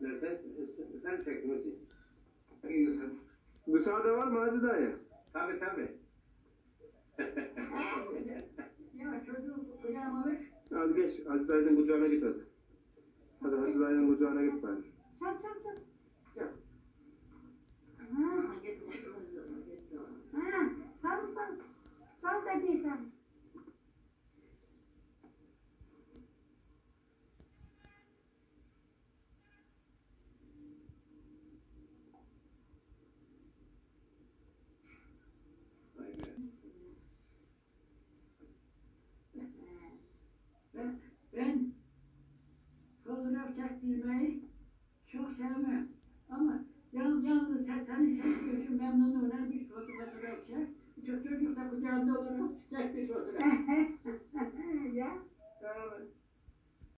Dersen sen, sen çek Musi. Gidiyorsun. Müsaade var mı Hacı dayı? Tabi tabi. Ya çocuğu kucağıma ver. Hadi geç Hacı dayının kucağına git hadi. Hadi Hacı dayının kucağına git bari. sevmem. Ama yalnız, yalnız sen, senin ses görüşün memnun olan bir fotoğrafçı. Çocuk da kucağında olur, tek bir fotoğraf.